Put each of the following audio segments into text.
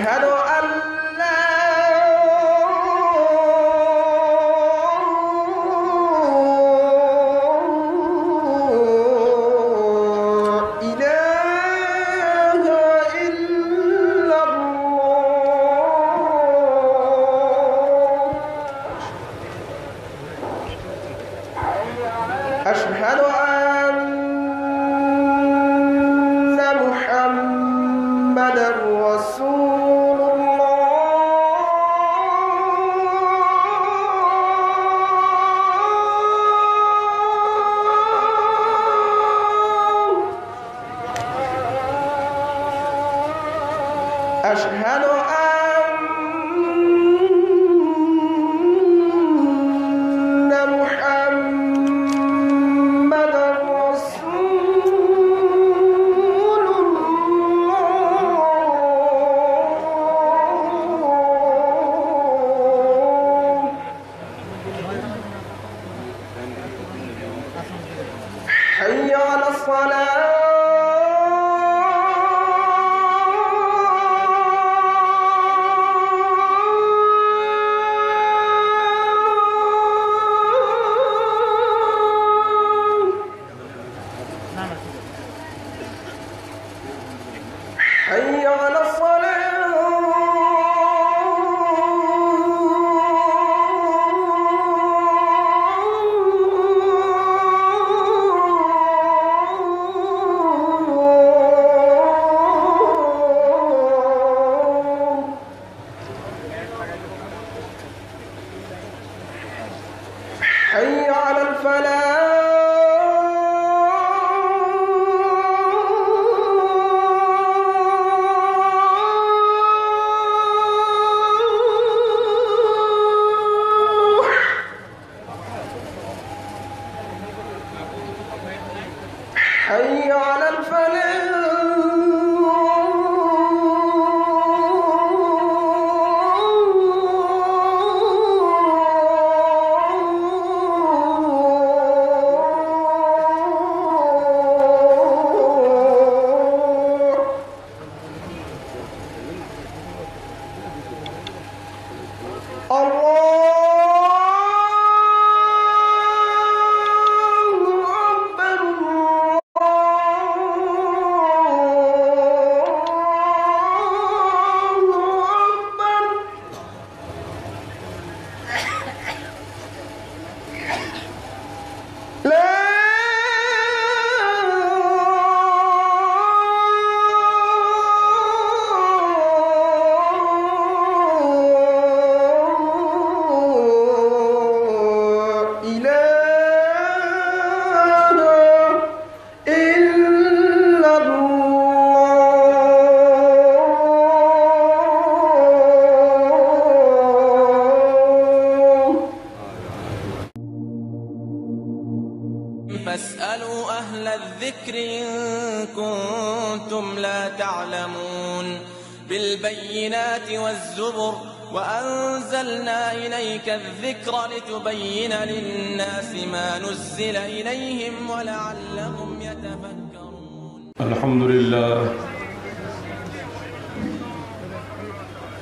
had a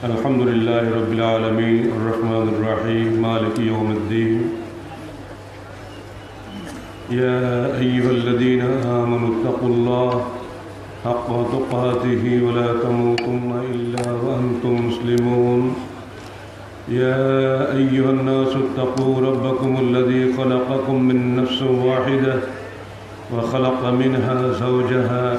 الحمد لله رب العالمين الرحمن الرحيم مالك يوم الدين. يا أيها الذين آمنوا اتقوا الله حق تقاته ولا تموتن إلا وأنتم مسلمون. يا أيها الناس اتقوا ربكم الذي خلقكم من نفس واحدة وخلق منها زوجها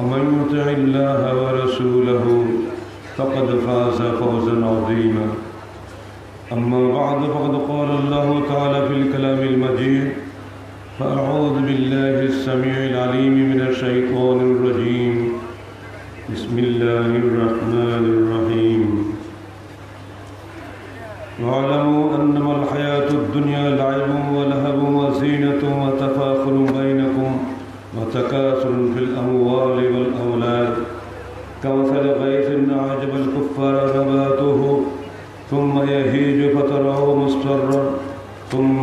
ومن يطع الله ورسوله فقد فاز فوزا عظيما. أما بعد فقد قال الله تعالى في الكلام المجيد فأعوذ بالله السميع العليم من الشيطان الرجيم. بسم الله الرحمن الرحيم. واعلموا أنما الحياة الدنيا لعب ولهب وزينة وتفاخر بينكم وتكاثر في الأموال والأولاد كمثل غيث أعجب الكفار نباته ثم يهيج فتراه مصفرا ثم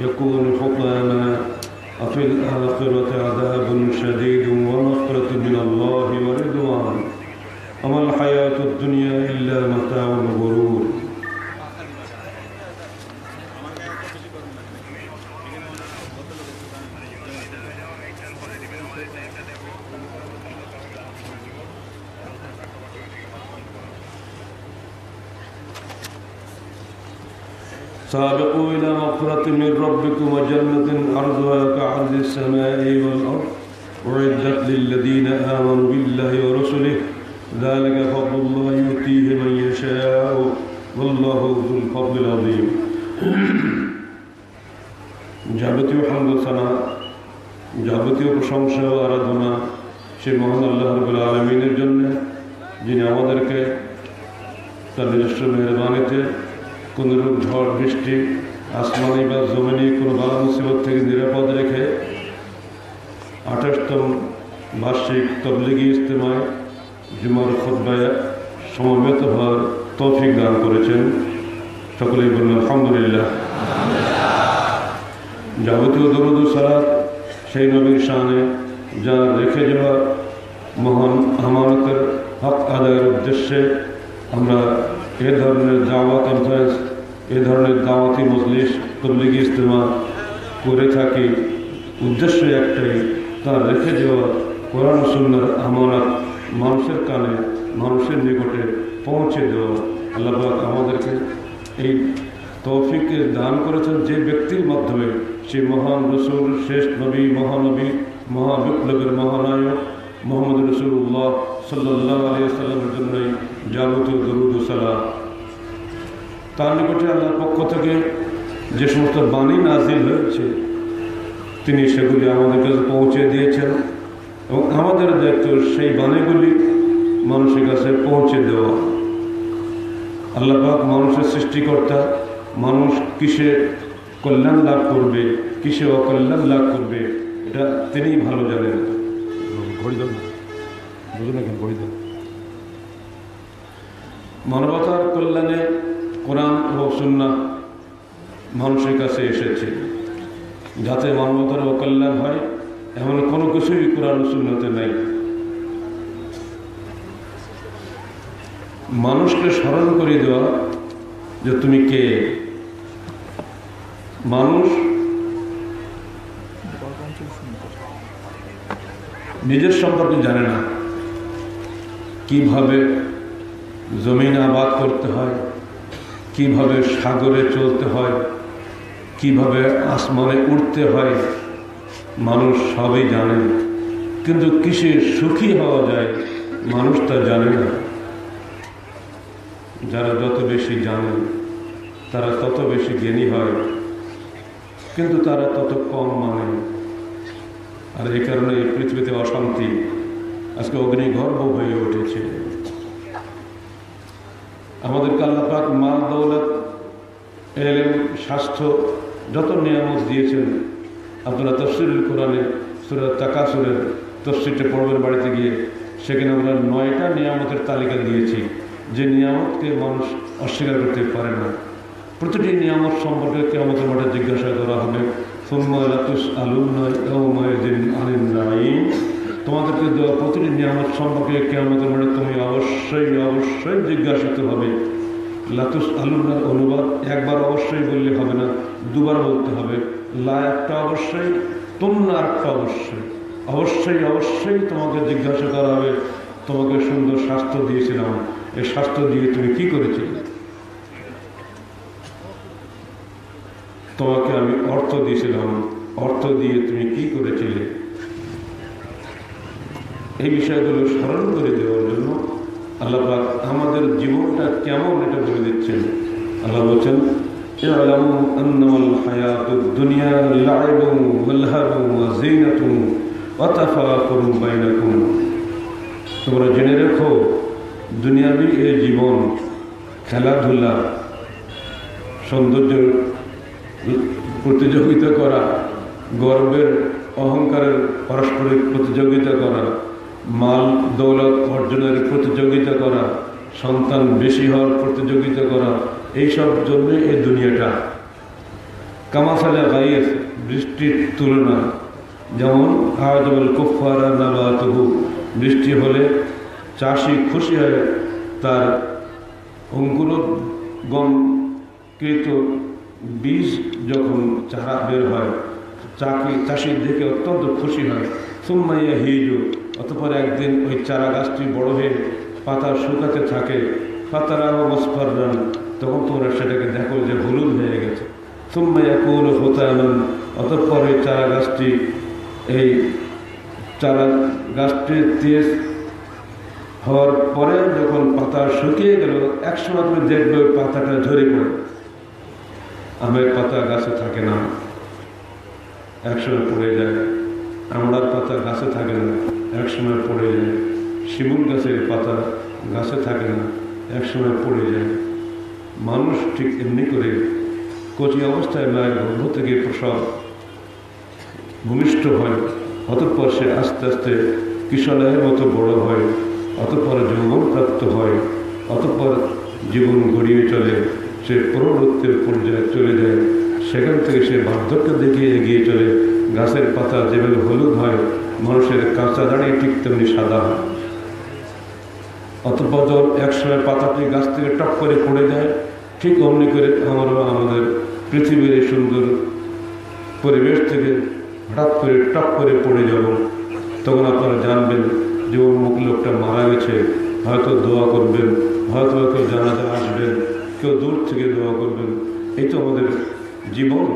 يكون حطاما. وفي الآخرة عذاب شديد ومغفرة من الله ورضوان وما الحياة الدنيا إلا متاع الغرور سابقوا إلى مغفرة من ربكم وجنة أرضها كعرض السماء والأرض أعدت للذين آمنوا بالله ورسله ذلك فضل الله يؤتيه من يشاء والله ذو الفضل العظيم যাবতীয় হামদসানা যাবতীয় প্রশংসা ও আরাধনা সে মহান আল্লাহ রবুল আলমিনের জন্য যিনি আমাদেরকে তার নিজস্ব মেহরবানিতে কোনোরূপ ঝড়, বৃষ্টি, আসমানি বা জমিনি কোনো বালা মুসিবত থেকে নিরাপদ রেখে আঠাশতম বার্ষিক তবলিগি ইজতেমায় জুমার খোদ্ায় সমবেত হওয়ার তৌফিক দান করেছেন। সকলেই বললেন আলহামদুলিল্লাহ। যাবতীয় দরুদ সালাত সেই নবীর শানে যা রেখে যাওয়া মহান আমানতের হক আদায়ের উদ্দেশ্যে আমরা এ ধরনের দাওয়া কনফারেন্স এ ধরনের দাওয়াতি মজলিস তবলিগি ইজতেমা করে থাকি। উদ্দেশ্য একটাই, তার রেখে যাওয়া কোরআন সুন্নার আমানত মানুষের কানে, মানুষের নিকটে পৌঁছে দেওয়া। আল্লাহ আমাদেরকে এই তৌফিকে দান করেছেন যে ব্যক্তির মাধ্যমে। সে মহান রসুল শেষ নবী, মহানবী, মহাবিপ্লবের মহানায়ক মোহাম্মদ রসুল্লাহ সাল্লাহ আলিয়া সাল্লামের জন্যই যাবতীয় দরুদ সালাম। তার নিকটে আল্লাহর পক্ষ থেকে যে সমস্ত বাণী নাজিল হয়েছে, তিনি সেগুলি আমাদের কাছে পৌঁছে দিয়েছেন এবং আমাদের দায়িত্ব সেই বাণীগুলি মানুষের কাছে পৌঁছে দেওয়া। আল্লাপাক মানুষের সৃষ্টিকর্তা, মানুষ কিসে কল্যাণ লাভ করবে, কিসে অকল্যাণ লাভ করবে, এটা তিনিই ভালো জানেন। ঘড়ি দেন বুঝুন এখন ঘড়ি দেন মানবতার কল্যাণে কোরআন ও সুন্না মানুষের কাছে এসেছে। যাতে মানবতার অকল্যাণ হয়, এমন কোনো কিছুই কোরআন সুন্নতে নেই। মানুষকে স্মরণ করে দেওয়া যে তুমি কে? মানুষ নিজের সম্পর্কে জানে না। কীভাবে জমিন আবাদ করতে হয়, কীভাবে সাগরে চলতে হয়, কীভাবে আসমানে উঠতে হয়, মানুষ সবই জানে। কিন্তু কিসে সুখী হওয়া যায়, মানুষ তা জানে না। যারা যত বেশি জানে, তারা তত বেশি জ্ঞানী হয়। কিন্তু তারা তত কম মানে। আর এই কারণে এই পৃথিবীতে অশান্তি আজকে অগ্নিগর্ভ হয়ে উঠেছে। আমাদেরকে আল্লাপাক মাল, দৌলত, এলেম, স্বাস্থ্য, যত নিয়ামত দিয়েছেন, আপনারা তফসিরুল কোরআনে সুরা তাকাসুরের তফসিরটা পড়বেন বাড়িতে গিয়ে সেখানে আমরা নয়টা নিয়ামতের তালিকা দিয়েছি। যে নিয়ামতকে মানুষ অস্বীকার করতে পারে না। প্রতিটি নিয়ামত সম্পর্কে কেমতের মাঠে জিজ্ঞাসা করা হবে। তোমাদেরকে দেওয়া প্রতিটি নিয়ামত সম্পর্কে কেমতের মাঠে তুমি অবশ্যই অবশ্যই জিজ্ঞাসিত হবে। লাতুস আলুনার অনুবাদ একবার অবশ্যই বললে হবে না, দুবার বলতে হবে। লা একটা অবশ্যই তোমরা একটা অবশ্যই। অবশ্যই অবশ্যই তোমাকে জিজ্ঞাসা করা হবে, তোমাকে সুন্দর স্বাস্থ্য দিয়েছিলাম। এই স্বাস্থ্য দিয়ে তুমি কি করেছিলে? তোমাকে আমি অর্থ দিয়েছিলাম। অর্থ দিয়ে তুমি কি করেছিলে? এই বিষয়গুলো স্মরণ করে দেওয়ার জন্য আল্লাহ আমাদের জীবনটা কেমন এটা বলে দিচ্ছেন। আল্লাহ বলছেন তোমরা জেনে রেখো, দুনিয়াবি এই জীবন, খেলাধুলা সৌন্দর্য প্রতিযোগিতা করা, গর্বের, অহংকারের পারস্পরিক প্রতিযোগিতা করা, মাল দৌলত অর্জনের প্রতিযোগিতা করা, সন্তান বেশি হওয়ার প্রতিযোগিতা করা, এইসব জন্য এই দুনিয়াটা। কামাশালে গাইয়ের বৃষ্টির তুলনা, যেমন আজবল কুফার নাবাতহু বৃষ্টি হলে চাষি খুশি হয় তার অঙ্কুরোদ্গমকৃত বীজ যখন চারা বের হয়, চাকি চাষির দেখে অত্যন্ত খুশি হয়। সুম্মাইয়া হিজু অতপর একদিন ওই চারা গাছটি বড় হয়ে পাতা শুকাতে থাকে। পাতারা মসফারান তখন তোমরা সেটাকে দেখো যে হলুদ হয়ে গেছে। সুম্মাইয়া কুল হোতায়ন অতঃপর ওই চারা গাছটি, এই চারা গাছটি তেজ হওয়ার পরে যখন পাতা শুকিয়ে গেল, একসময় তুমি দেখবে ওই পাতাটা ঝরে পড়ে। আমের পাতা গাছে থাকে না। একসময় পড়ে যায় আমড়ার পাতা গাছে থাকে না। একসময় পড়ে যায়, শিমুল গাছের পাতা গাছে থাকে না। একসময় পড়ে যায়। মানুষ ঠিক এমনি করে কচি অবস্থায় মায়ের গর্ভ থেকে প্রসব ভূমিষ্ঠ হয়, অতঃপর সে আস্তে আস্তে কিশলয়ের মতো বড় হয়, অতঃপর যৌবন প্রাপ্ত হয়, অতঃপর জীবন গড়িয়ে চলে। সে প্রবৃত্তির পর্যায়ে চলে যায়। সেখান থেকে সে বার্ধক্য দেখিয়ে এগিয়ে চলে। গাছের পাতা যেভাবে হলুদ হয়, মানুষের কাঁচা দাঁড়িয়ে ঠিক তেমনি সাদা হয়। অতঃপর যখন একসময় পাতাটি গাছ থেকে টপ করে পড়ে যায়, ঠিক অমনি করে আমরা আমাদের পৃথিবীর এই সুন্দর পরিবেশ থেকে হঠাৎ করে টপ করে পড়ে যাব। তখন আপনারা জানবেন যে ওর মুখ লোকটা মারা গেছে। হয়তো দোয়া করবেন, হয়তো কেউ জানাজা আসবেন কেউ দূর থেকে দোয়া করবেন। এই তো আমাদের জীবন।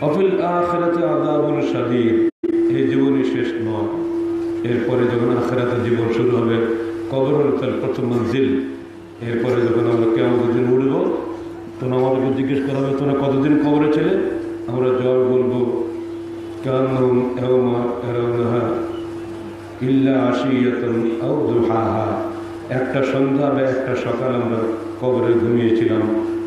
অফিল আখেরাতে আদাবুল সাদির এই জীবনই শেষ নয়। এরপরে যখন আখেরাতে জীবন শুরু হবে কবর তার প্রথম মঞ্জিল। এরপরে যখন আমরা কেমন দিন উঠব, তখন আমাদেরকে জিজ্ঞেস করা হবে, তোমরা কতদিন কবরে ছেলে? আমরা জবাব বলব কানুম এওমা এরৌনহা ইল্লা আশিয়াতন আও দুহাহা। একটা সন্ধ্যা বা একটা সকাল আমরা কবরে ঘুমিয়েছিলাম।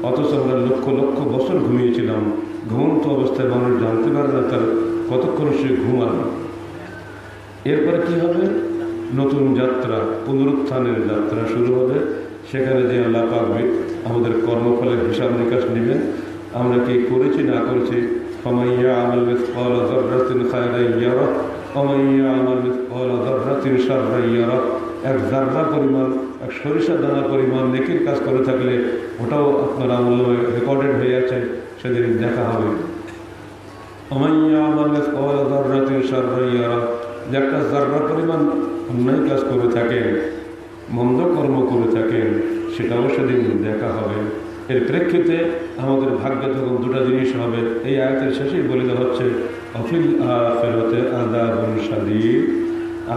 অথচ আমরা লক্ষ লক্ষ বছর ঘুমিয়েছিলাম। ঘুমন্ত অবস্থায় মানুষ জানতে পারে না তার কতক্ষণ সে ঘুমানো এরপরে কি হবে? নতুন যাত্রা, পুনরুত্থানের যাত্রা শুরু হবে। সেখানে যে আল্লাহ পাকবে আমাদের কর্মফলের হিসাব নিকাশ নেবেন। আমরা কি করেছি, না করেছি? ফমাইয়া ইয়ারা এক জাররা পরিমাণ, এক সরিষা দানা পরিমাণ নেকির কাজ করে থাকলে ওটাও আপনার আমল রেকর্ডেড হয়ে আছে সেদিন দেখা হবে। একটা জাররা পরিমাণ অন্যায় কাজ করে থাকেন মন্দ কর্ম করে থাকেন সেটাও সেদিন দেখা হবে। এর প্রেক্ষিতে আমাদের ভাগ্যে তখন দুটা জিনিস হবে। এই আয়তের শেষেই বলে দেওয়া হচ্ছে, অফিল আফেরতে আদা বনসাদি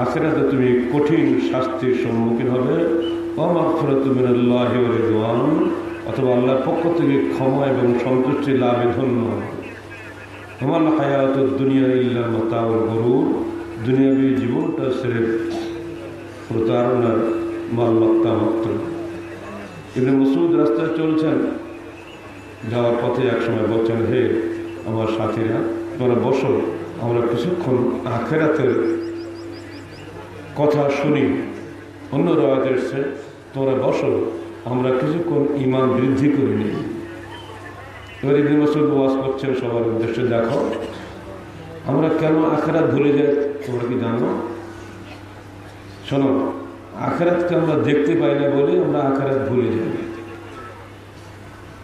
আখেরাতে তুমি কঠিন শাস্তির সম্মুখীন হবে। অমাফরত মিনাল্লাহ রিদওয়ান, অথবা আল্লাহর পক্ষ থেকে ক্ষমা এবং সন্তুষ্টি লাভে ধন্য। আমার হায়াত দুনিয়া ইল্লা মতাউল গরুর দুনিয়াবী জীবনটা সেরে প্রতারণার মালমত্তা মাত্র কিন্তু মসুদ রাস্তায় চলছেন, যাওয়ার পথে একসময় বলছেন, হে আমার সাথীরা, তোমরা বসো, আমরা কিছুক্ষণ আখেরাতের কথা শুনি। অন্য রাজ এসছে তোমরা বসো, আমরা কিছুক্ষণ ইমান বৃদ্ধি করে নিই। এবার ইবনে মসুদ ওয়াজ করছেন সবার উদ্দেশ্যে, দেখো, আমরা কেন আখেরাত ভুলে যাই? তোমরা কি জানো? শোনো, আখেরাতকে আমরা দেখতে পাই না বলে আমরা আখেরাত ভুলে যাই।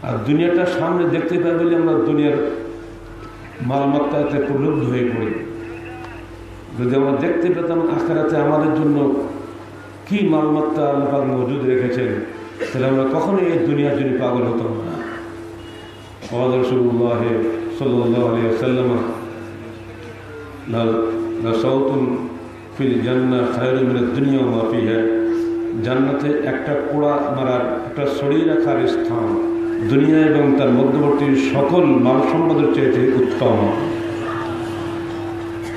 আর দুনিয়াটা সামনে দেখতে পাই বলে আমরা দুনিয়ার মালমাত্তাতে প্রলুব্ধ হয়ে পড়ি। যদি আমরা দেখতে পেতাম আখেরাতে আমাদের জন্য কি মালমাত্রা আল্লাহ মজুদ রেখেছেন, তাহলে আমরা কখনোই এই দুনিয়ার জন্য পাগল হতাম না। আমাদের ফিল দুনিয়া জান্নাতে একটা কোড়া মারার, একটা শরীর রাখার স্থান, দুনিয়া এবং তার মধ্যবর্তী সকল মানসম্পদের চেয়েছে উত্তম।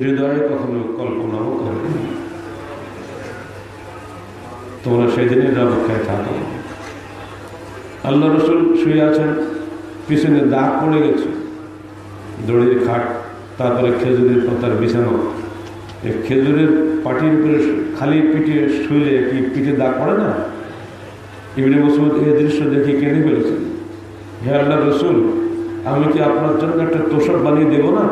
হৃদয়ে কখনো কল্পনাও করে তোমরা সেদিনের অপেক্ষায় থাকো। আল্লাহ রসুল শুয়ে আছেন, পিছনে দাগ পড়ে গেছে। দড়ির খাট, তারপরে খেজুরের পাতার বিছানো। এই খেজুরের পাটির উপরে খালি পিঠে শুয়ে কি পিঠে দাগ পড়ে না? ইবনে মসুদ এই দৃশ্য দেখে কেঁদে ফেলেছেন। হে আল্লাহ রসুল, আমি কি আপনার জন্য একটা তোষক বানিয়ে দেবো না?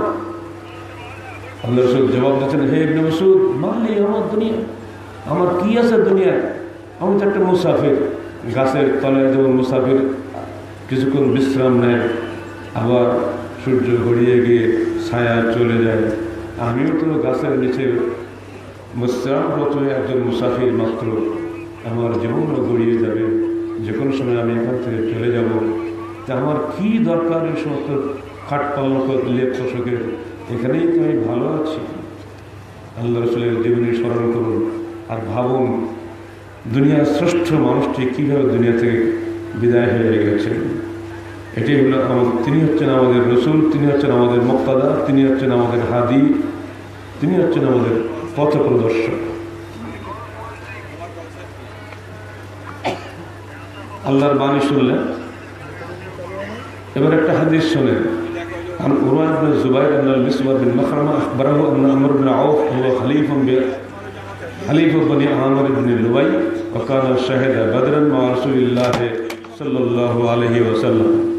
আল্লাহ রসুল জবাব দিচ্ছেন হে ইবনে মসুদ মানলি আমার দুনিয়া। আমার কি আছে দুনিয়া আমি তো একটা মুসাফির। গাছের তলায় যেমন মুসাফির, কিছুক্ষণ বিশ্রাম নেয়, আবার সূর্য গড়িয়ে গিয়ে ছায়া চলে যায়। আমিও তো গাছের নিচে বিশ্রামরত একজন মুসাফির মাত্র। আমার জীবনও গড়িয়ে যাবে। যে কোনো সময় আমি এখান থেকে চলে যাব। তা আমার কি দরকার এই সমস্ত খাট পালক লেপ পোশাকের এখানেই তো আমি ভালো আছি। আল্লাহ রসুলের জীবনী স্মরণ করুন আর ভাবুন, দুনিয়ার শ্রেষ্ঠ মানুষটি কীভাবে দুনিয়া থেকে বিদায় হয়ে গেছেন এটি হলো আমাদের তিনি হচ্ছেন আমাদের রসুল, তিনি হচ্ছেন আমাদের মোক্তাদা, তিনি হচ্ছেন আমাদের হাদি, তিনি হচ্ছেন আমাদের পথ প্রদর্শক। আল্লাহর বাণী শুনলেন। এবার একটা হাদিস শোনেন। عن عروة بن الزبير أن المسور بن مخرمة أخبره أن عمرو بن عوف هو خليفة خليفة بني عامر بن لؤي وكان شهد بدرا مع رسول الله صلى الله عليه وسلم.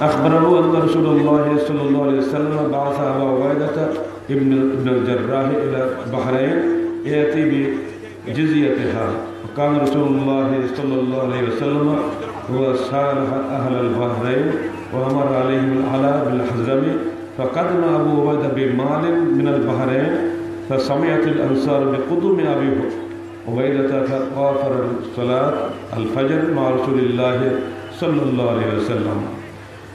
أخبره أن رسول الله صلى الله عليه وسلم بعث أبا عبيدة ابن ابن الجراح إلى البحرين يأتي بجزيتها. وكان رسول الله صلى الله عليه وسلم هو صالح أهل البحرين. وأمر عليهم العلاء بالحزم فقدم أبو عبيدة بمال من البحرين فسمعت الأنصار بقدوم أبي عبيدة فوافر الصلاة الفجر مع رسول الله صلى الله عليه وسلم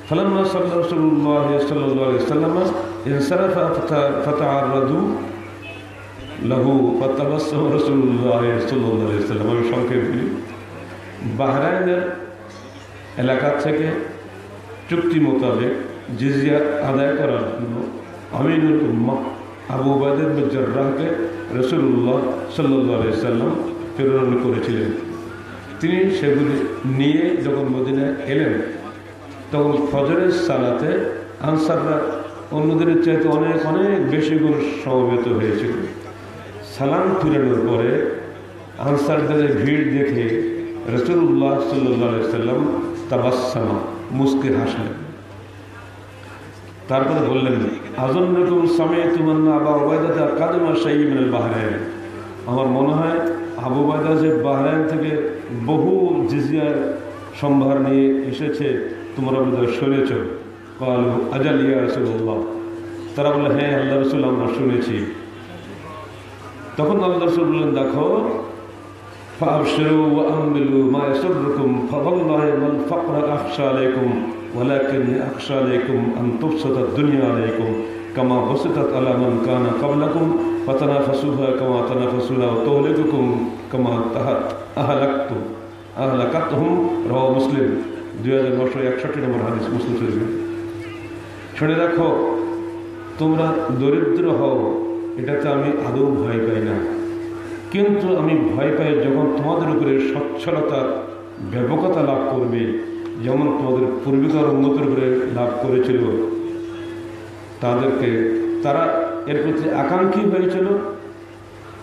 فلما صلى رسول الله صلى الله عليه وسلم انصرف فتعرضوا له فتبسم رسول الله صلى الله عليه وسلم আমি সংক্ষেপ বলি বাহরাইনের এলাকা থেকে চুক্তি মোতাবেক জিজিয়া আদায় করার জন্য আমিনুল উম্মা আবু বাদের জার্রাহকে রসুল্লাহ সাল্লাহ সাল্লাম প্রেরণ করেছিলেন। তিনি সেগুলি নিয়ে যখন মদিনায় এলেন, তখন ফজরের সালাতে আনসাররা অন্যদের চাইতে অনেক অনেক বেশি গুণ সমবেত হয়েছিল। সালাম ফিরানোর পরে আনসারদের ভিড় দেখে রসুল্লাহ সাল্লাহ সাল্লাম তাবাসামা মুসকে হাসলেন। তারপরে বললেন আজম রকম সময় তুমান্না আবা ওবায়দা কাদেমা শাহী মিনাল বাহরাইন। আমার মনে হয় আবু বায়দা যে বাহরাইন থেকে বহু জিজিয়ার সম্ভার নিয়ে এসেছে, তোমরা বোধহয় শুনেছ। কাল আজাল ইয়া রসুল্লাহ তারা বলল হ্যাঁ আল্লাহ রসুল, আমরা শুনেছি। তখন আল্লাহ রসুল বললেন, দেখো فأبشروا وأملوا ما يسركم فوالله ما الفقر أخشى عليكم ولكني أخشى عليكم أن تبسط الدنيا عليكم كما بسطت على من كان قبلكم فتنافسوها كما تنافسوها وتهلككم كما أهلكت أهلكتهم رواه مسلم দুই হাজার নশো একষট্টি নম্বর হাদিস মুসলিম শরীফে শুনে দেখো তোমরা দরিদ্র হও এটাতে আমি আদৌ ভয় পাই না কিন্তু আমি ভয় পাই যখন তোমাদের উপরে সচ্ছলতা, ব্যাপকতা লাভ করবে, যেমন তোমাদের পূর্বিকার উন্নতির উপরে লাভ করেছিল। তাদেরকে তারা এর প্রতি আকাঙ্ক্ষী হয়েছিল,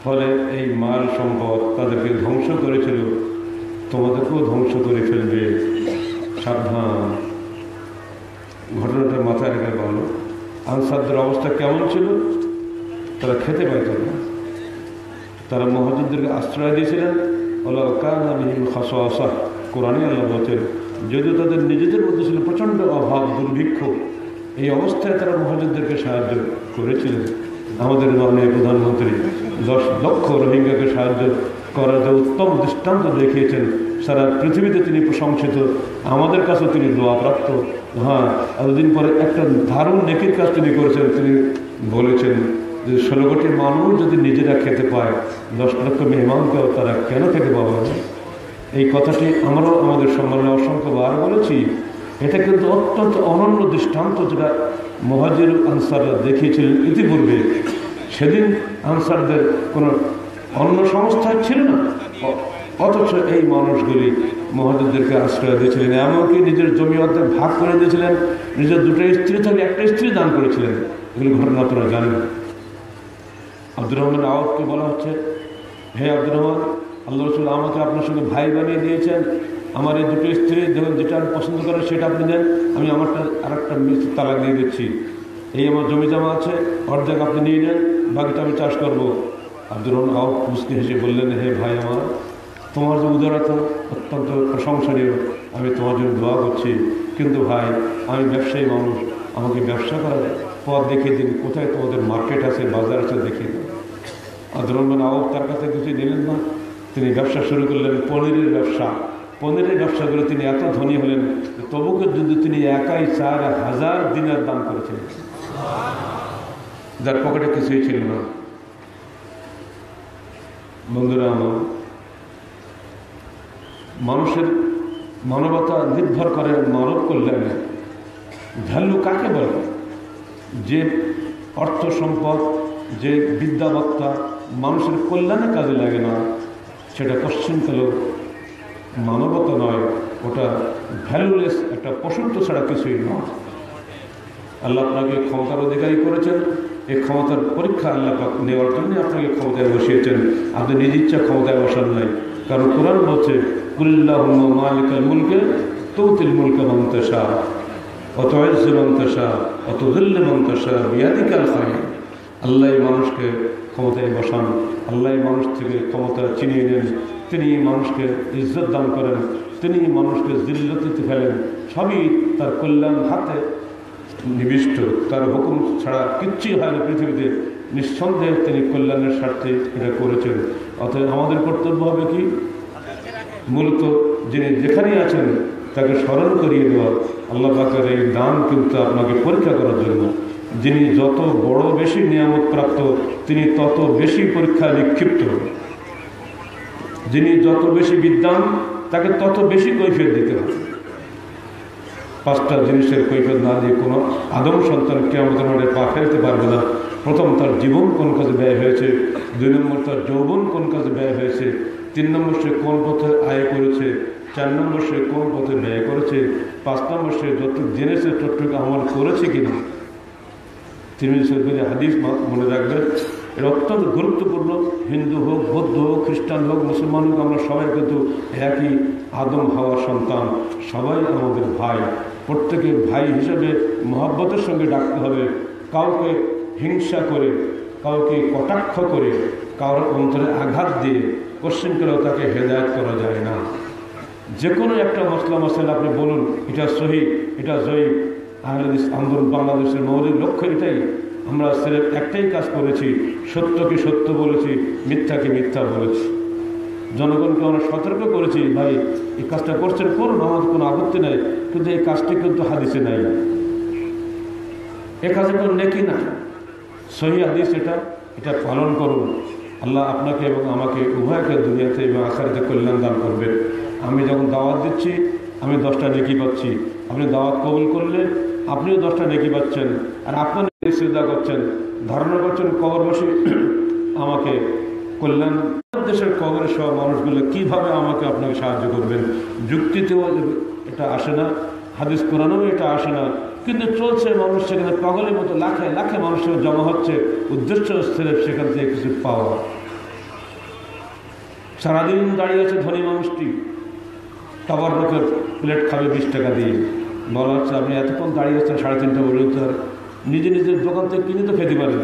ফলে এই মাল সম্পদ তাদেরকে ধ্বংস করেছিল। তোমাদেরকেও ধ্বংস করে ফেলবে। সাবধান। ঘটনাটা মাথায় রেখে ভালো আনসারদের অবস্থা কেমন ছিল? তারা খেতে পাইত না। তারা মহাজুদ্দেরকে আশ্রয় দিয়েছিলেন। ওলা কান আলহিম কোরআনে আল্লাহ বলছেন, যদিও তাদের নিজেদের মধ্যে ছিল প্রচণ্ড অভাব, দুর্ভিক্ষ, এই অবস্থায় তারা মহাজুদ্দেরকে সাহায্য করেছিলেন। আমাদের মাননীয় প্রধানমন্ত্রী দশ লক্ষ রোহিঙ্গাকে সাহায্য করার যে উত্তম দৃষ্টান্ত দেখিয়েছেন, সারা পৃথিবীতে তিনি প্রশংসিত। আমাদের কাছেও তিনি দোয়াপ্রাপ্ত। হ্যাঁ এতদিন পরে একটা দারুণ নেকির কাজ তিনি করেছেন। তিনি বলেছেন যে ষোলো কোটি মানুষ যদি নিজেরা খেতে পায়, দশ লক্ষ মেহমানকেও তারা কেন খেতে পাবে না? এই কথাটি আমরাও আমাদের সম্মানে অসংখ্যবার বলেছি। এটা কিন্তু অত্যন্ত অনন্য দৃষ্টান্ত যেটা মহাজির আনসাররা দেখিয়েছিলেন ইতিপূর্বে। সেদিন আনসারদের কোনো অন্য সংস্থা ছিল না। অথচ এই মানুষগুলি মহাজিরদেরকে আশ্রয় দিয়েছিলেন, এমনকি নিজের জমি অর্ধেক ভাগ করে দিয়েছিলেন, নিজের দুটো স্ত্রী থেকে একটা স্ত্রী দান করেছিলেন। এগুলো ঘটনা আপনারা জানেন আব্দুর রহমান আওয়াজকে বলা হচ্ছে, হে আব্দুর রহমান, আল্লাহ রসুল আমাকে আপনার সঙ্গে ভাই বানিয়ে দিয়েছেন। আমার এই দুটো স্ত্রী, দেখুন, যেটা আমি পছন্দ করেন সেটা আপনি দেন, আমি আমারটা আর একটা তালাক দিয়ে দিচ্ছি। এই আমার জমি জমা আছে, অর্ধেক আপনি নিয়ে নেন, বাকিটা আমি চাষ করব। আব্দুর রহমান আওয়াজ মুসকে হেসে বললেন, হে ভাই আমার, তোমার যে উদারতা অত্যন্ত প্রশংসনীয়, আমি তোমার জন্য দোয়া করছি। কিন্তু ভাই, আমি ব্যবসায়ী মানুষ, আমাকে ব্যবসা করার পথ দেখিয়ে দিন। কোথায় তোমাদের মার্কেট আছে, বাজার আছে, দেখিয়ে দিন। আব্দুর রহমান আওয়াব তার কাছে কিছু নিলেন না। তিনি ব্যবসা শুরু করলেন, পনিরের ব্যবসা। পনিরের ব্যবসা করে তিনি এত ধনী হলেন তবুকে যদি তিনি একাই চার হাজার দিনের দান করেছিলেন। যার পকেটে কিছুই ছিল না। বন্ধুরা আমার, মানুষের মানবতা নির্ভর করে মানব কল্যাণে। ভ্যালু কাকে বলে? যে অর্থ সম্পদ, যে বিদ্যাবত্তা মানুষের কল্যাণে কাজে লাগে না, সেটা কশ্চিনকালেও মানবতা নয়, ওটা ভ্যালুলেস একটা পশুত্ব ছাড়া কিছুই নয়। আল্লাহ আপনাকে ক্ষমতার অধিকারী করেছেন, এই ক্ষমতার পরীক্ষা আল্লাহ নেওয়ার জন্য আপনাকে ক্ষমতায় বসিয়েছেন। আপনি নিজ ইচ্ছা ক্ষমতায় বসান নাই, কারণ কোরআন বলছে কুল্লাহ মালিকাল মুলকে তৌতিল মুলকে মন্তশা অত আয়স মন্তশা অত দিল্ল মন্তশা বিয়াদিকাল খায় আল্লাহ মানুষকে ক্ষমতায় বসান, আল্লাহ মানুষ থেকে ক্ষমতা চিনিয়ে নেন। তিনি মানুষকে ইজ্জত দান করেন, তিনি মানুষকে জিল্লতিতে ফেলেন। সবই তার কল্যাণ হাতে নিবিষ্ট। তার হুকুম ছাড়া কিচ্ছুই হয় না পৃথিবীতে। নিঃসন্দেহে তিনি কল্যাণের স্বার্থে এটা করেছেন। অতএব আমাদের কর্তব্য হবে কি? মূলত যিনি যেখানেই আছেন, তাকে স্মরণ করিয়ে দেওয়া। আল্লাহ পাকের এই দান কিন্তু আপনাকে পরীক্ষা করার জন্য। যিনি যত বড় বেশি নিয়ামত প্রাপ্ত, তিনি তত বেশি পরীক্ষায় নিক্ষিপ্ত যিনি যত বেশি বিদ্যান, তাকে তত বেশি কৈফিয়ত দিতে হবে। পাঁচটা জিনিসের কৈফিয়ত না দিয়ে কোনো আদম সন্তান কেমন মাঠে পা ফেলতে পারবে না। প্রথম, তার জীবন কোন কাজে ব্যয় হয়েছে? দুই নম্বর, তার যৌবন কোন কাজে ব্যয় হয়েছে? তিন নম্বর, সে কোন পথে আয় করেছে? চার নম্বর সে কোন পথে ব্যয় করেছে, পাঁচ নম্বর সে যতটুকু জেনেছে ততটুকু আমল করেছে কিনা। তিনি হাদিস মনে রাখবেন এটা অত্যন্ত গুরুত্বপূর্ণ, হিন্দু হোক, বৌদ্ধ হোক, খ্রিস্টান হোক, মুসলমান হোক, আমরা সবাই কিন্তু একই আদম হওয়ার সন্তান, সবাই আমাদের ভাই। প্রত্যেকের ভাই হিসেবে মহাব্বতের সঙ্গে ডাকতে হবে, কাউকে হিংসা করে, কাউকে কটাক্ষ করে, কারোর অন্তরে আঘাত দিয়ে, কোশ্চেন করেও তাকে হেদায়ত করা যায় না। যে কোনো একটা মশলা মশলা আপনি বলুন, এটা সহি, এটা জয়ী। আহলাদিস আন্দোলন বাংলাদেশের মৌলিক লক্ষ্য এটাই। আমরা সিলেট একটাই কাজ করেছি, সত্যকে সত্য বলেছি, মিথ্যাকে মিথ্যা বলেছি। জনগণকে আমরা সতর্ক করেছি, ভাই, এই কাজটা করছেন করুন, আমাদের কোনো আপত্তি নাই, কিন্তু এই কাজটি কিন্তু হাদিসে নাই। এ কাজে কোনো নেকি না সহি হাদিস এটা এটা পালন করুন। আল্লাহ আপনাকে এবং আমাকে উভয়কে দুনিয়াতে এবং আখারিতে কল্যাণ দান করবেন। আমি যখন দাওয়াত দিচ্ছি, আমি দশটা নেকি পাচ্ছি। আপনি দাওয়াত কবুল করলে আপনিও দশটা নেকি পাচ্ছেন। আর আপনার শ্রদ্ধা করছেন। ধারণা করছেন কবর বসে আমাকে কল্যাণ দেশের কবরের সব মানুষগুলো কীভাবে আমাকে আপনাকে সাহায্য করবেন? যুক্তিতেও এটা আসে না। হাদিস কোরআনেও এটা আসে না। কিন্তু চলছে মানুষ সেখানে পাগলের মতো, লাখে লাখে মানুষের জমা হচ্ছে। উদ্দেশ্য স্থিরে সেখান থেকে কিছু পাওয়া। সারাদিন দাঁড়িয়ে আছে ধনী মানুষটি। খাবার রকের প্লেট খাবে বিশ টাকা দিয়ে। বলা হচ্ছে, আপনি এতক্ষণ দাঁড়িয়ে আছেন সাড়ে তিনটা পর্যন্ত নিজে নিজের দোকান থেকে কিনে তো খেতে পারেন।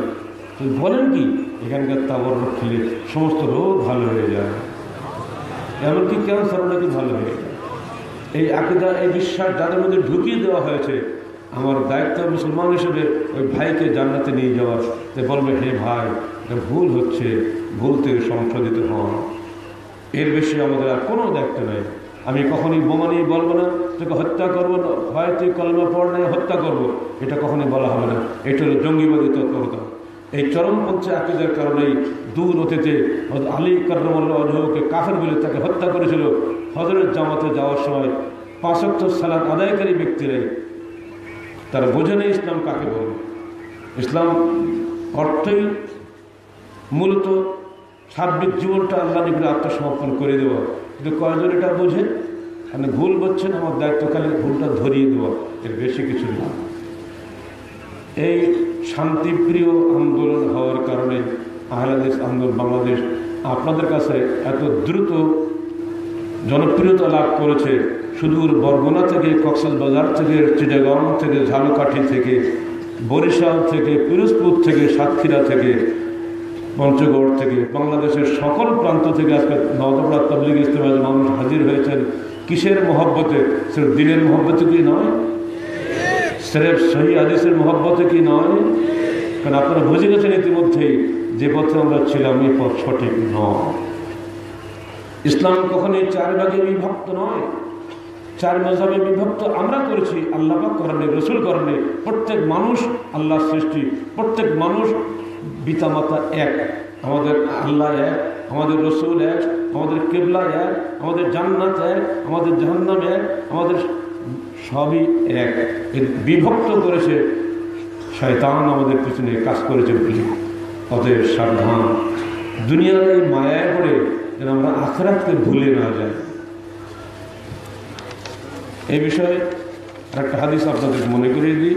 বলেন কি, এখানকার তাবর খেলে সমস্ত রোগ ভালো হয়ে যায়। এমনকি ক্যান্সার নাকি ভালো হয়ে যায়? এই আকিদা, এই বিশ্বাস যাদের মধ্যে ঢুকিয়ে দেওয়া হয়েছে, আমার দায়িত্ব মুসলমান হিসেবে ওই ভাইকে জান্নাতে নিয়ে যাওয়ার। যে বলবে, হে ভাই ভুল হচ্ছে, ভুল থেকে সংশোধিত হওয়া এর বেশি আমাদের আর কোনো দায়িত্ব নেই। আমি কখনই বোমা নিয়ে বলব না, তোকে হত্যা করব না, হয় তুই কলমা পড় নাই, হত্যা করব। এটা কখনই বলা হবে না। এটা হলো জঙ্গিবাদী তৎপরতা। এই চরমপন্থী আকিদের কারণেই দূর অতীতে আলী কার্রমল্লা অজহকে কাফের বলে তাকে হত্যা করেছিল। হজরত জামাতে যাওয়ার সময় পাঁচক্ত সালাদ আদায়কারী ব্যক্তিরাই তারা বোঝে নেই ইসলাম কাকে বলে ইসলাম অর্থই মূলত সার্বিক জীবনটা আল্লাহ নিকটে আত্মসমর্পণ করে দেওয়া। কিন্তু কয়জন এটা বোঝে মানে ভুল বলছেন, আমার দায়িত্বকালে ভুলটা ধরিয়ে দেওয়া এর বেশি কিছু না। এই শান্তিপ্রিয় আন্দোলন হওয়ার কারণে আহলাদেশ আন্দোলন বাংলাদেশ আপনাদের কাছে এত দ্রুত জনপ্রিয়তা লাভ করেছে। সুদূর বরগুনা থেকে, কক্সবাজার থেকে, চিটাগাং থেকে, ঝালকাঠি থেকে, বরিশাল থেকে, পিরোজপুর থেকে, সাতক্ষীরা থেকে পঞ্চগড় থেকে, বাংলাদেশের সকল প্রান্ত থেকে আজকে নবদবড়া তবলিগ ইস্তেমাজ মানুষ হাজির হয়েছেন। কিসের মহব্বতে? সির্ফ দিনের মহব্বতে কি নয়? স্রেফ সহি আদেশের মহব্বতে কি নয়? কারণ আপনারা বুঝে গেছেন ইতিমধ্যেই যে পথে আমরা ছিলাম, এই পথ সঠিক নয়। ইসলাম কখনোই চার ভাগে বিভক্ত নয়। চার মজাবে বিভক্ত আমরা করেছি, আল্লাহ করণে রসুল করণে প্রত্যেক মানুষ আল্লাহ সৃষ্টি, প্রত্যেক মানুষ পিতামাতা এক, আমাদের আল্লাহ এক, আমাদের রসুল এক, আমাদের কেবলা এক, আমাদের জান্নাত এক, আমাদের জাহান্নাম এক, আমাদের সবই এক। বিভক্ত করেছে শয়তান আমাদের পিছনে কাজ করেছে বলে। অতএব সাবধান। দুনিয়ার এই মায়ায় পড়ে যেন আমরা আখরাতকে ভুলে না যাই। এই বিষয়ে একটা হাদিস আপনাদের মনে করিয়ে দিই।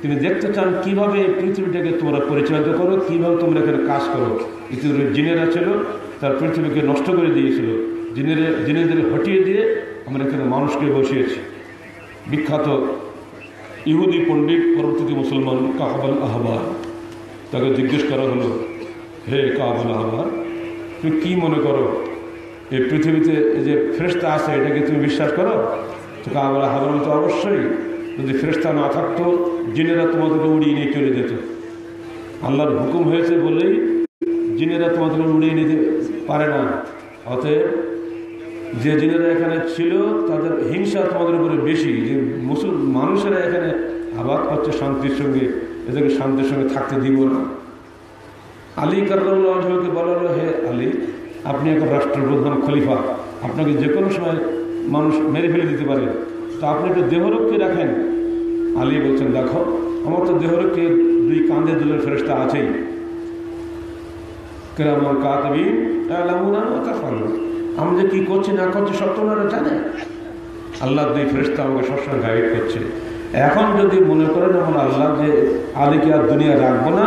তিনি দেখতে চান কীভাবে এই পৃথিবীটাকে তোমরা পরিচালিত করো, কীভাবে তোমরা এখানে কাজ করো। ইতিপূর্বে জিনেরা ছিল, তার পৃথিবীকে নষ্ট করে দিয়েছিল। জিনের, জিনেদের হটিয়ে দিয়ে আমরা এখানে মানুষকে বসিয়েছি। বিখ্যাত ইহুদি পণ্ডিত পরবর্তী মুসলমান কাহাবাল আহবার তাকে জিজ্ঞেস করা হলো, হে কাহাবাল আহবার তুমি কী মনে করো, এই পৃথিবীতে এই যে ফেরেস্তা আছে, এটাকে তুমি বিশ্বাস করো? তো কাহাবাল আহবার তো অবশ্যই। যদি ফেরেস্তা না থাকতো, জিনেরা তোমাদেরকে উড়িয়ে নিয়ে চলে যেত। আল্লাহর হুকুম হয়েছে বলেই জিনেরা তোমাদেরকে উড়িয়ে নিতে পারে না। অতএব যে জিনেরা এখানে ছিল, তাদের হিংসা তোমাদের উপরে বেশি। যে মুসল মানুষেরা এখানে আবাদ পাচ্ছে শান্তির সঙ্গে, এদেরকে শান্তির সঙ্গে থাকতে দিব না। আলী কার্লামকে বলা হলো, হে আলী, আপনি এখন রাষ্ট্রপ্রধান খলিফা। আপনাকে যে কোনো সময় মানুষ মেরে ফেলে দিতে পারে। তো আপনি একটু দেহরক্ষী রাখেন। আলী বলছেন, দেখো, আমার তো দেহরক্ষী দুই কাঁধে দুলের ফেরস্তা আছেই। কেরামান কাতবি আমি যে কী করছি, না করছি, সব তো ওনারা জানে। আল্লাহ দুই ফেরস্তা আমাকে সবসময় গাইড করছে। এখন যদি মনে করেন, আমার আল্লাহ যে আলীকে আর দুনিয়া রাখব না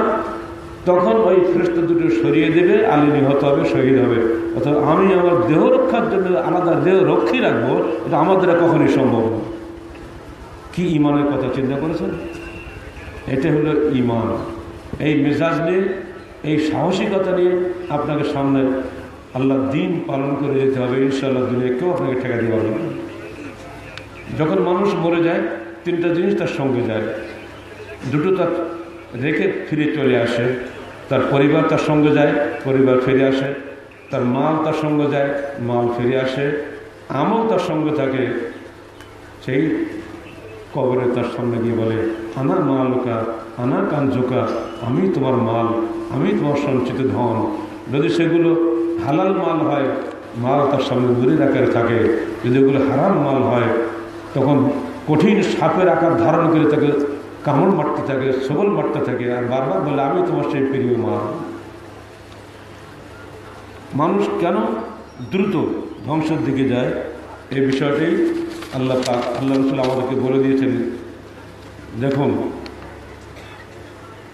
তখন ওই ফেরস্তা দুটো সরিয়ে দেবে আলী নিহত হবে, শহীদ হবে। অর্থাৎ আমি আমার দেহ রক্ষার জন্য আলাদা দেহ রক্ষী রাখব, এটা আমাদের কখনই সম্ভব না। কি ইমানের কথা চিন্তা করেছেন? এটা হলো ইমান। এই মেজাজ নিয়ে, এই সাহসিকতা নিয়ে আপনাকে সামনে আল্লাহ দিন পালন করে যেতে হবে, ইনশাআল্লাহ দুনিয়া কেউ আপনাকে ঠেকা দিতে পারবে না। যখন মানুষ মরে যায়, তিনটা জিনিস তার সঙ্গে যায়। দুটো তার রেখে ফিরে চলে আসে। তার পরিবার তার সঙ্গে যায়, পরিবার ফিরে আসে। তার মাল তার সঙ্গে যায়, মাল ফিরে আসে। আমল তার সঙ্গে থাকে। সেই কবরে তার সামনে গিয়ে বলে, আনা মালকা, আনা কাঞ্জুকা, আমি তোমার মাল, আমি তোমার সঞ্চিত ধন। যদি সেগুলো হালাল মাল হয়, মাল তার সামনে দূরে আকারে থাকে। যদি ওগুলো হারাম মাল হয়, তখন কঠিন সাপের আকার ধারণ করে তাকে কামড় মারতে থাকে সবল মারতে থাকে আর বারবার বলে আমি তোমার সেই প্রিয় মাল মানুষ কেন দ্রুত ধ্বংসের দিকে যায় এই বিষয়টি আল্লাহ পাক আল্লাহ রসুল আমাদেরকে বলে দিয়েছেন দেখুন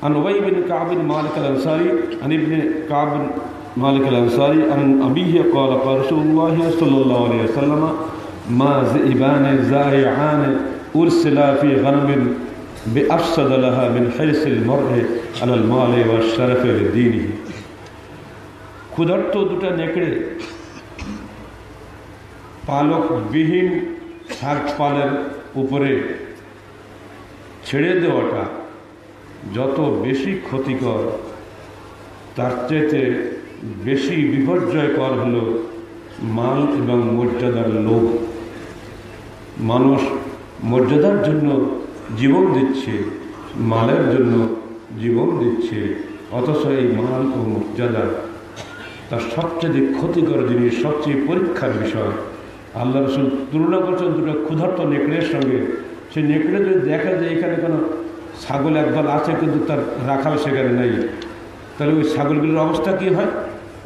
عن أبي بن كعب مالك الأنصاري عن ابن كعب مالك الأنصاري عن أبيه قال قال رسول الله صلى الله عليه وسلم ما ذئبان زائعان أرسلا في غنم بأفسد لها من حرص المرء على المال والشرف لدينه ক্ষুধার্ত দুটা নেকড়ে পালকবিহীন শাক পালের উপরে ছেড়ে দেওয়াটা যত বেশি ক্ষতিকর তার চাইতে বেশি বিপর্যয়কর হলো মাল এবং মর্যাদার লোভ মানুষ মর্যাদার জন্য জীবন দিচ্ছে, মালের জন্য জীবন দিচ্ছে, অথচ এই মাল ও মর্যাদা তার সবচেয়ে ক্ষতিকর জিনিস, সবচেয়ে পরীক্ষার বিষয়। আল্লাহ রসুল তুলনা করছেন দুটো ক্ষুধার্ত নেকড়ের সঙ্গে। সেই নেকড়ে যদি দেখা যায় এখানে কোনো ছাগল একদল আছে কিন্তু তার রাখাল সেখানে নেই, তাহলে ওই ছাগলগুলোর অবস্থা কী হয়?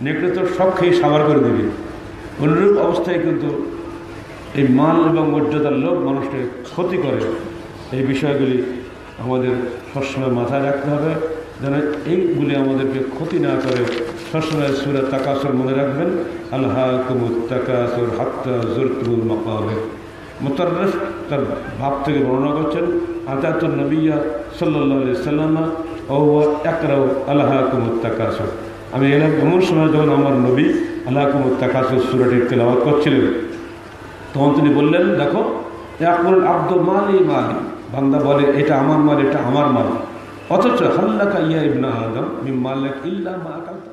নেকড়ে তো সব খেয়ে সাবার করে দেবে। অনুরূপ অবস্থায় কিন্তু এই মাল এবং মর্যাদার লোক মানুষকে ক্ষতি করে। এই বিষয়গুলি আমাদের সবসময় মাথায় রাখতে হবে। যেন এইগুলি আমাদেরকে ক্ষতি না করে সবসময় সুরে তাকাসর মনে রাখবেন। আল্লাহ কুমুদ মকাবে মোতারস তার ভাব থেকে বর্ণনা করছেন আতাতুল নবিয়া সাল্লাহ সাল্লামা, ও একরাও আল্লাহ তাকাসর। আমি এলাম এমন সময় যখন আমার নবী আল্লাহ কুমুদ তাকাসর সুরাটির তেলাওয়াত করছিলেন। তখন তিনি বললেন, দেখো একমল আব্দ মালি মালি। বান্দা বলে, এটা আমার মাল, এটা আমার মাল। অথচ, হাল্লাকা ইয়া ইবনা আদম মিম মালিক ইল্লা মা আকালতা।